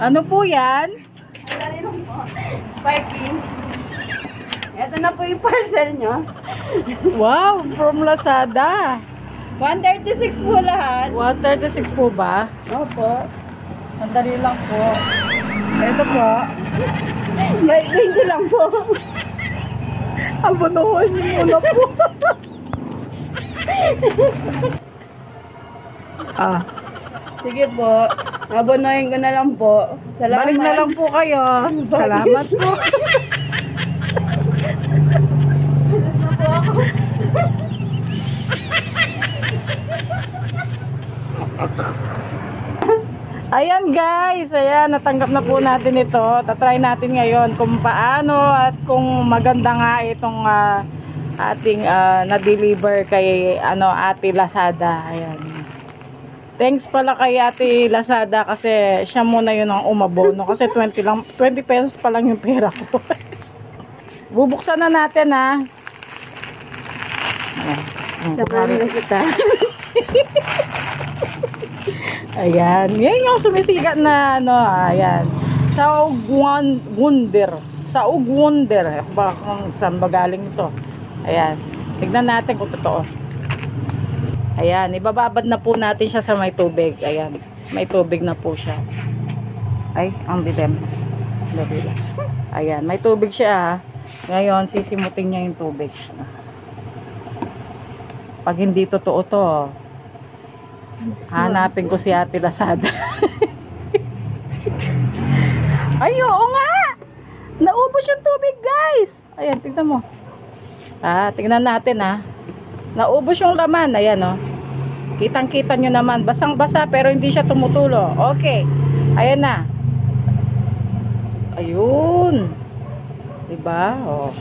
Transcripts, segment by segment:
Ano po yan? Parking. Ito na po yung parcel nyo. Wow, from Lazada. 136 po lahat. 136 po ba? Opo. Sandali lang po. Ito po. May 20 lang po. Abonohan mo na po. ah, Sige po. Abonohin ko na lang po. Salamat. balik na lang po kayo. Salamat po. Ayan guys, ayan, natanggap na po natin ito. Tatry natin ngayon kung paano at kung maganda nga itong ah, ating ah, na-deliver kay ano, Ate Lazada. Ayan. Thanks pala kay Ate Lazada kasi siya muna yun ang umabono kasi 20 lang 20 pesos pa lang yung pera ko. Bubuksan na natin ha. Ayan. Samahan na kita. Ayan. Yan yung sumisigat na ano, ayan. Sa Ugwan- Wunder. Sa Ugwunder. Baka kung saan ba galing ito. Ayan. Tignan natin kung totoo. Ayan. Ibababad na po natin siya sa may tubig. Ayan. May tubig na po siya. Ay, ang dilim. Dali lang. Ayan. May tubig siya ha. Ngayon, sisimutin niya yung tubig. Pag hindi totoo to, Hanapin ko si Ate Lazada. Ay, oo nga! Naubos yung tubig, guys! Ayan, tignan mo. Ah, tignan natin, ah. Naubos yung laman. Ayan, oh. Kitang-kita nyo naman. Basang-basa, pero hindi siya tumutulo. Okay. Ayan na. Ayun. Diba? Oh.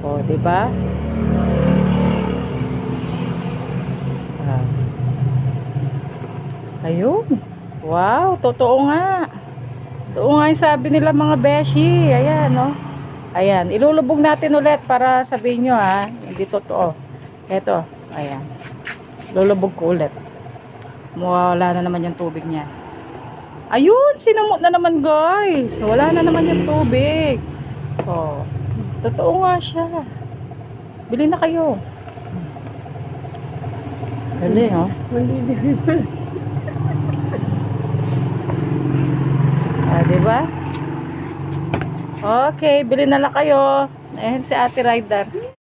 Oh, diba? Ah. Ayun. Wow, totoo nga. Totoo nga yung sabi nila mga beshi. Ayan, no? Ayan, ilulubog natin ulit para sabihin nyo, ha? Hindi totoo. Ito, ayan. Lulubog ko ulit. Mawala na naman yung tubig niya. Ayun, sinamot na naman, guys. Wala na naman yung tubig. Oh, totoo nga siya. Bili na kayo. Dali, oh. Ah, di ba? Okay, bili na lang kayo. Ayan si Ate Rider.